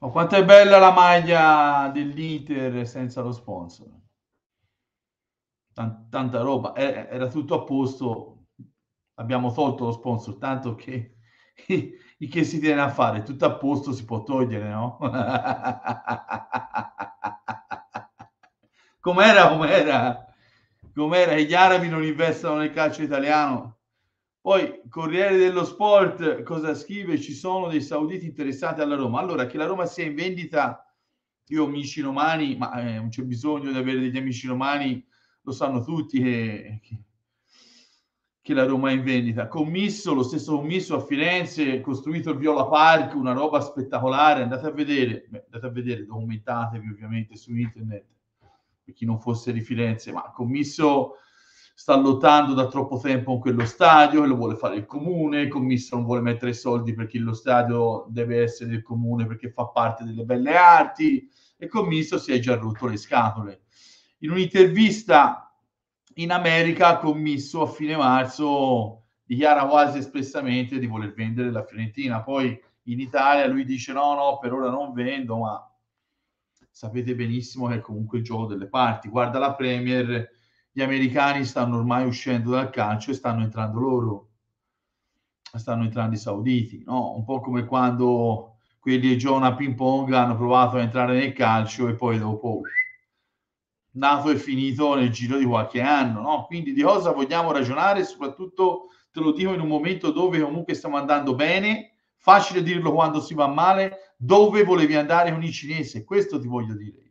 Ma quanto è bella la maglia dell'Inter senza lo sponsor. Tant- tanta roba, era, era tutto a posto, abbiamo tolto lo sponsor, tanto che che si tiene a fare, tutto a posto si può togliere, no? com'era, com'era? Com'era? Gli arabi non investono nel calcio italiano. Poi, Corriere dello Sport, cosa scrive? Ci sono dei sauditi interessati alla Roma. Allora, che la Roma sia in vendita, io amici romani, ma eh, non c'è bisogno di avere degli amici romani, lo sanno tutti che, che la Roma è in vendita. Commisso, lo stesso commisso a Firenze, costruito il Viola Park, una roba spettacolare, andate a vedere, beh, andate a vedere, documentatevi ovviamente su internet, per chi non fosse di Firenze, ma commisso sta lottando da troppo tempo con quello stadio, lo vuole fare il comune, il commisso non vuole mettere soldi perché lo stadio deve essere del comune perché fa parte delle belle arti, e il commisso si è già rotto le scatole. In un'intervista in America, commisso a fine marzo dichiara quasi espressamente di voler vendere la Fiorentina, poi in Italia lui dice no, no, per ora non vendo, ma sapete benissimo che è comunque il gioco delle parti. Guarda la Premier, gli americani stanno ormai uscendo dal calcio e stanno entrando loro, stanno entrando i sauditi, no? Un po' come quando quelli di Jonah Ping Pong hanno provato a entrare nel calcio e poi dopo nato e finito nel giro di qualche anno, no? Quindi di cosa vogliamo ragionare? Soprattutto te lo dico in un momento dove comunque stiamo andando bene, facile dirlo quando si va male, dove volevi andare con i cinesi? Questo ti voglio dire.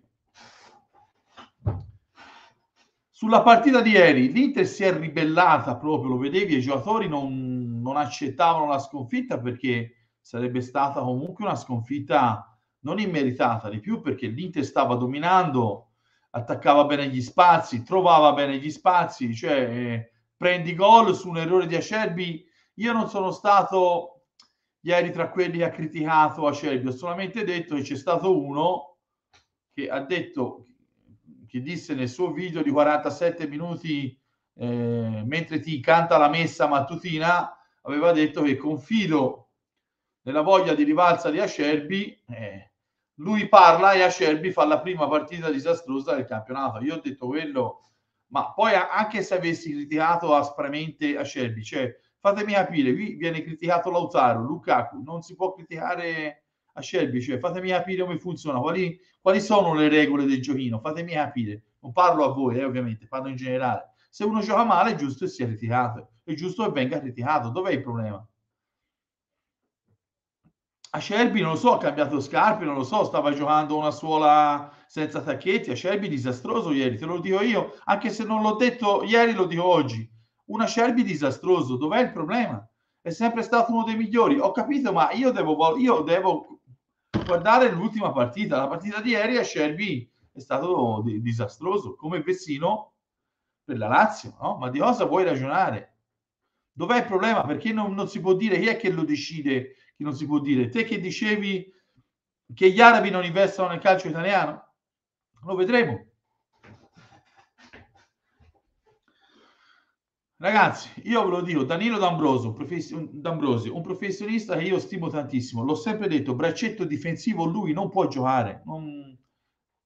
Sulla partita di ieri, l'Inter si è ribellata proprio, lo vedevi, i giocatori non, non accettavano la sconfitta perché sarebbe stata comunque una sconfitta non immeritata, di più perché l'Inter stava dominando, attaccava bene gli spazi, trovava bene gli spazi, cioè eh, prendi gol su un errore di Acerbi. Io non sono stato ieri tra quelli che ha criticato Acerbi, ho solamente detto che c'è stato uno che ha detto che disse nel suo video di 47 minuti eh, mentre ti canta la messa mattutina, aveva detto che confido nella voglia di rivalsa di Acerbi. Eh, lui parla e Acerbi fa la prima partita disastrosa del campionato. Io ho detto quello, ma poi anche se avessi criticato aspramente Acerbi, cioè fatemi capire, qui viene criticato Lautaro, Lukaku, non si può criticare a Shelby, cioè fatemi capire come funziona, quali, quali sono le regole del giochino, fatemi capire. Non parlo a voi, eh, ovviamente, parlo in generale. Se uno gioca male è giusto che sia ritirato, è giusto che venga ritirato. Dov'è il problema? A Shelby non lo so, ha cambiato scarpe, non lo so, stava giocando una suola senza tacchetti. A Shelby disastroso ieri, te lo dico io, anche se non l'ho detto ieri, lo dico oggi. Una Shelby disastroso, dov'è il problema? È sempre stato uno dei migliori. Ho capito, ma io devo, io devo guardare l'ultima partita, la partita di ieri a Shelby è stato di- disastroso, come Vessino per la Lazio, no? Ma di cosa vuoi ragionare? Dov'è il problema? Perché non, non si può dire chi è che lo decide, chi non si può dire? Te che dicevi che gli arabi non investono nel calcio italiano? Lo vedremo. Ragazzi, io ve lo dico, Danilo D'Ambroso, profession- D'Ambrosio, un professionista che io stimo tantissimo, l'ho sempre detto, braccetto difensivo, lui non può giocare, non-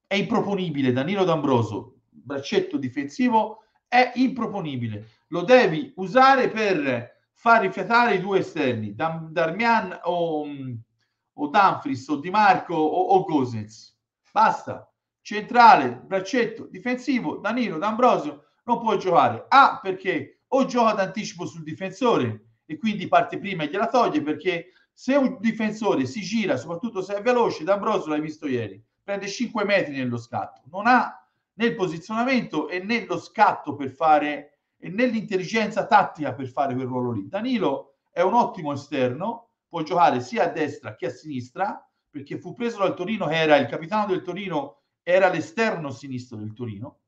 è improponibile, Danilo D'Ambroso, braccetto difensivo è improponibile, lo devi usare per far rifiatare i due esterni, Dam- Darmian o, o Danfris o Di Marco o, o Gosens, basta, centrale, braccetto difensivo, Danilo D'Ambrosio non può giocare, A perché o gioca d'anticipo sul difensore e quindi parte prima e gliela toglie perché se un difensore si gira, soprattutto se è veloce, D'Ambrosio l'hai visto ieri, prende 5 metri nello scatto, non ha né il posizionamento e né lo scatto per fare e né l'intelligenza tattica per fare quel ruolo lì. Danilo è un ottimo esterno, può giocare sia a destra che a sinistra, perché fu preso dal Torino, era il capitano del Torino, era l'esterno sinistro del Torino,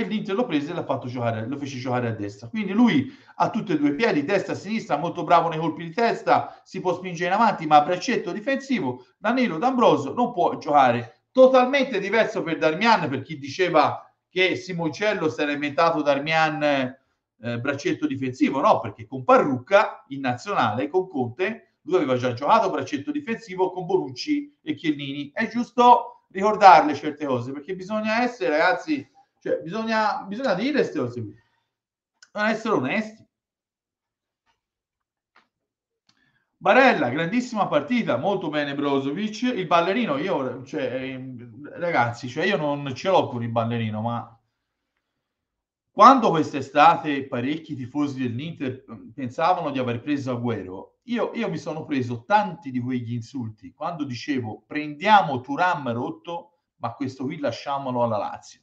e l'Inter lo prese e giocare, lo fece giocare a destra. Quindi lui ha tutti e due i piedi, destra e sinistra, molto bravo nei colpi di testa, si può spingere in avanti, ma a braccetto difensivo, Danilo D'Ambrosio non può giocare. Totalmente diverso per Darmian, per chi diceva che Simoncello si era inventato Darmian eh, braccetto difensivo, no, perché con Parrucca in nazionale, con Conte, lui aveva già giocato braccetto difensivo con Bonucci e Chiellini. È giusto ricordarle certe cose perché bisogna essere, ragazzi, cioè bisogna, bisogna dire queste cose qui. Bisogna essere onesti. Barella, grandissima partita, molto bene Brozovic. Il ballerino, io, cioè, ragazzi, cioè io non ce l'ho con il ballerino, ma quando quest'estate parecchi tifosi dell'Inter pensavano di aver preso Agüero, io, io mi sono preso tanti di quegli insulti quando dicevo prendiamo Turam rotto, ma questo qui lasciamolo alla Lazio.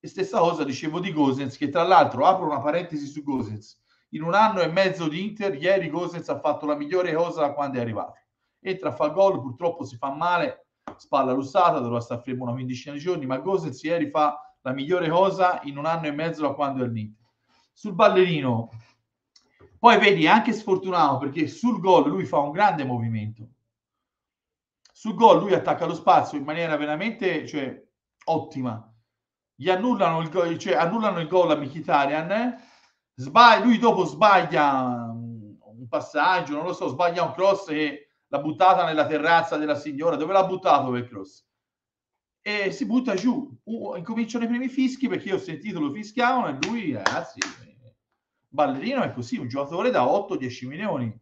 E stessa cosa dicevo di Gosens, che tra l'altro apro una parentesi su Gosens in un anno e mezzo di Inter, ieri Gosens ha fatto la migliore cosa da quando è arrivato. Entra fa gol, purtroppo si fa male, spalla lussata, dovrà stare fermo una quindicina di giorni, ma Gosens ieri fa la migliore cosa in un anno e mezzo da quando è all'Inter. Sul ballerino, poi vedi, anche sfortunato perché sul gol lui fa un grande movimento. Sul gol lui attacca lo spazio in maniera veramente cioè, ottima. Gli annullano il, gol, cioè, annullano il gol a Mkhitaryan, eh? lui dopo sbaglia un passaggio, non lo so, sbaglia un cross e l'ha buttata nella terrazza della signora. Dove l'ha buttato quel cross? E si butta giù. Incominciano i primi fischi perché io ho sentito lo fischiavano e lui, ragazzi, ballerino è così, un giocatore da 8-10 milioni.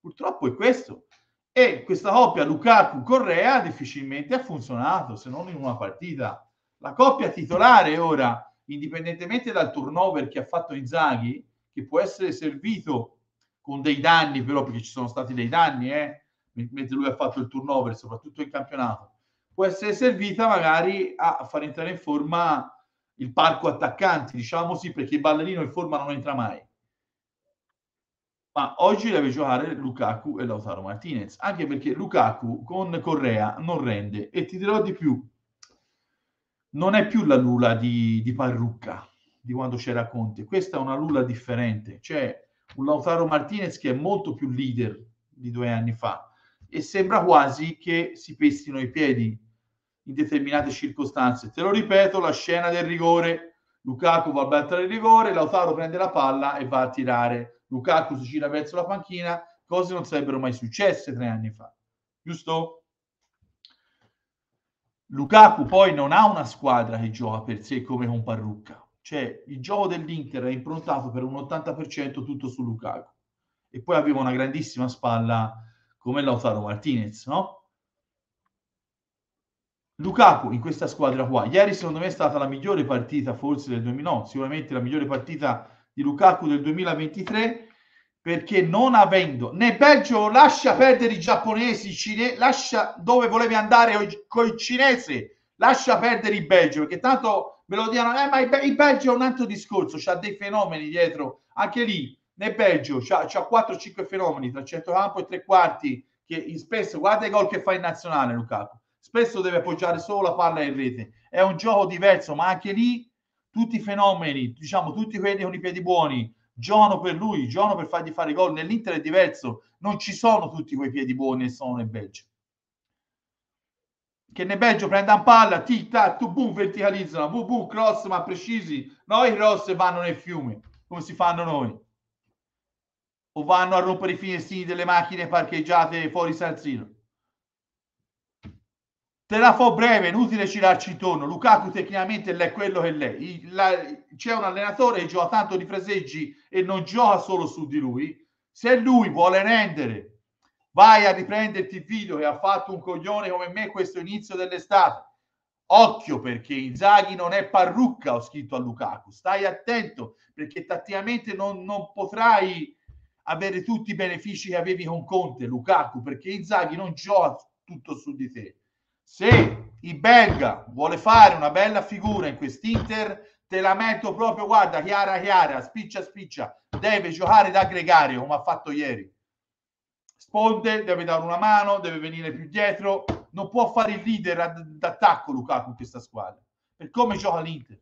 Purtroppo è questo. E questa coppia Lukaku-Correa difficilmente ha funzionato, se non in una partita. La coppia titolare ora indipendentemente dal turnover che ha fatto Inzaghi, che può essere servito con dei danni, però perché ci sono stati dei danni, eh, mentre lui ha fatto il turnover, soprattutto in campionato, può essere servita magari a far entrare in forma il parco attaccanti, diciamo sì, perché il ballerino in forma non entra mai. Ma oggi deve giocare Lukaku e Lautaro Martinez, anche perché Lukaku con Correa non rende e ti dirò di più, non è più la Lula di, di Parrucca, di quando c'era Conte. Questa è una Lula differente. C'è un Lautaro Martinez che è molto più leader di due anni fa e sembra quasi che si pestino i piedi in determinate circostanze. Te lo ripeto, la scena del rigore, Lukaku va a battere il rigore, Lautaro prende la palla e va a tirare. Lukaku si gira verso la panchina, cose non sarebbero mai successe tre anni fa. Giusto? Lukaku poi non ha una squadra che gioca per sé come con Parrucca. Cioè, il gioco dell'Inter è improntato per un 80% tutto su Lukaku. E poi aveva una grandissima spalla come Lautaro Martinez, no? Lukaku in questa squadra qua, ieri secondo me è stata la migliore partita forse del 2000, no, sicuramente la migliore partita di Lukaku del 2023 perché non avendo né Belgio lascia perdere i giapponesi, cine, lascia dove volevi andare con il cinese, lascia perdere i Belgio, perché tanto me lo dicono, eh, ma il, Belgio è un altro discorso, c'ha dei fenomeni dietro, anche lì, nel Belgio c'ha, c'ha 4-5 fenomeni tra centrocampo e tre quarti, che spesso, guarda i gol che fa in nazionale Lukaku, spesso deve appoggiare solo la palla in rete, è un gioco diverso, ma anche lì tutti i fenomeni, diciamo tutti quelli con i piedi buoni, giocano per lui, giocano per fargli fare gol. Nell'Inter è diverso, non ci sono tutti quei piedi buoni e sono nel Belgio. Che nel Belgio prendano palla, tic tac, tu boom, verticalizzano, boom, boom, cross ma precisi. No, i cross vanno nel fiume, come si fanno noi. O vanno a rompere i finestrini delle macchine parcheggiate fuori Salzino. Te la fa breve, inutile girarci intorno. Lukaku tecnicamente è quello che lei. c'è un allenatore che gioca tanto di fraseggi e non gioca solo su di lui. Se lui vuole rendere, vai a riprenderti il video che ha fatto un coglione come me questo inizio dell'estate. Occhio perché Inzaghi non è parrucca, ho scritto a Lukaku. Stai attento perché tatticamente non, non potrai avere tutti i benefici che avevi con Conte, Lukaku, perché Inzaghi non gioca tutto su di te se il belga vuole fare una bella figura in quest'Inter, te la metto proprio, guarda, chiara chiara, spiccia spiccia, deve giocare da gregario come ha fatto ieri. Sponde, deve dare una mano, deve venire più dietro, non può fare il leader d'attacco Lukaku in questa squadra, per come gioca l'Inter.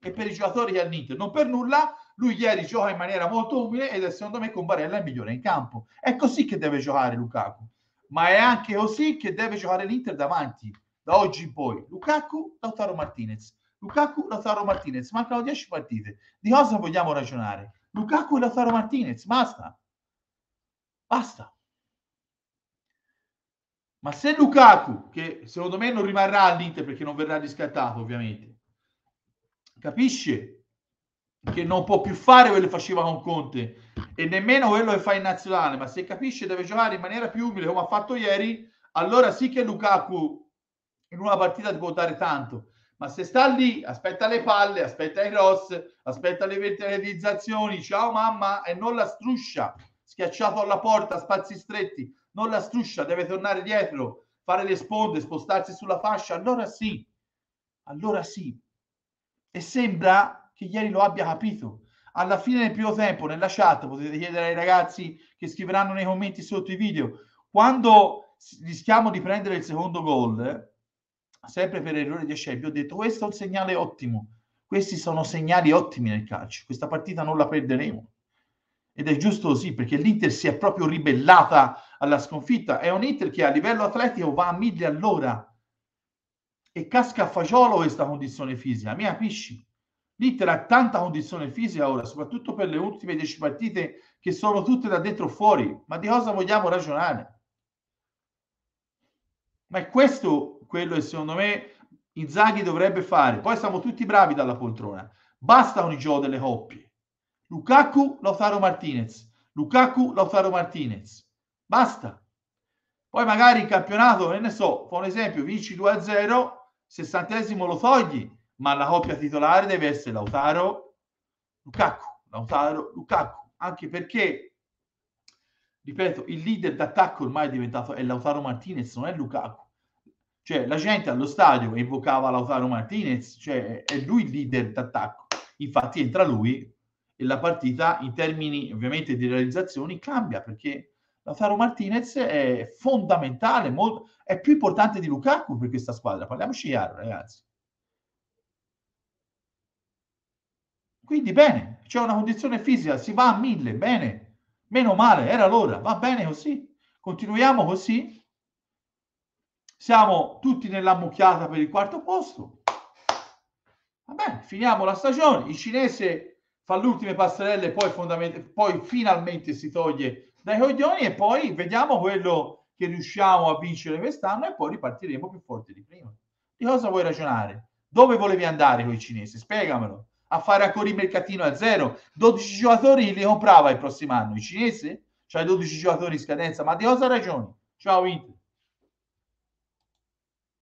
E per i giocatori che ha l'Inter, non per nulla, lui ieri gioca in maniera molto umile ed è secondo me con Barella il migliore in campo. È così che deve giocare Lukaku ma è anche così che deve giocare l'Inter davanti da oggi in poi. Lukaku, Lautaro Martinez. Lukaku, Lautaro Martinez. Mancano 10 partite. Di cosa vogliamo ragionare? Lukaku e Lautaro Martinez. Basta. Basta. Ma se Lukaku, che secondo me non rimarrà all'Inter perché non verrà riscattato ovviamente, capisce che non può più fare quello che faceva con Conte e nemmeno quello che fa in nazionale, ma se capisce deve giocare in maniera più umile come ha fatto ieri, allora sì che Lukaku in una partita ti può dare tanto. Ma se sta lì, aspetta le palle, aspetta i cross, aspetta le verticalizzazioni, ciao mamma, e non la struscia, schiacciato alla porta, spazi stretti, non la struscia, deve tornare dietro, fare le sponde, spostarsi sulla fascia, allora sì, allora sì. E sembra che ieri lo abbia capito. Alla fine del primo tempo, nella chat, potete chiedere ai ragazzi che scriveranno nei commenti sotto i video, quando rischiamo di prendere il secondo gol, sempre per errore di Acerbi, ho detto questo è un segnale ottimo. Questi sono segnali ottimi nel calcio. Questa partita non la perderemo. Ed è giusto così, perché l'Inter si è proprio ribellata alla sconfitta. È un Inter che a livello atletico va a mille all'ora e casca a fagiolo questa condizione fisica. Mi capisci? L'Inter ha tanta condizione fisica ora, soprattutto per le ultime dieci partite che sono tutte da dentro fuori. Ma di cosa vogliamo ragionare? Ma è questo quello che secondo me Inzaghi dovrebbe fare. Poi siamo tutti bravi dalla poltrona. Basta il gioco delle coppie. Lukaku, Lautaro Martinez. Lukaku, Lautaro Martinez. Basta. Poi magari in campionato, ne so, fa un esempio, vinci 2-0, sessantesimo lo togli, ma la coppia titolare deve essere Lautaro, Lukaku, Lautaro, Lukaku. Anche perché, ripeto, il leader d'attacco ormai è diventato è Lautaro Martinez, non è Lukaku. Cioè, la gente allo stadio invocava Lautaro Martinez, cioè è lui il leader d'attacco. Infatti entra lui e la partita in termini ovviamente di realizzazioni cambia perché Lautaro Martinez è fondamentale, molto, è più importante di Lukaku per questa squadra. Parliamoci chiaro, ragazzi. Quindi bene, c'è una condizione fisica, si va a mille, bene, meno male, era l'ora, va bene così. Continuiamo così siamo tutti nella mucchiata per il quarto posto. Vabbè, finiamo la stagione. Il cinese fa le ultime passerelle, poi, poi finalmente si toglie dai coglioni e poi vediamo quello che riusciamo a vincere quest'anno e poi ripartiremo più forti di prima. Di cosa vuoi ragionare? Dove volevi andare con i cinesi? Spiegamelo. A fare ancora il mercatino a zero? 12 giocatori li comprava il prossimo anno. I cinesi? C'hai 12 giocatori in scadenza, ma di cosa ragioni? Ciao Inter.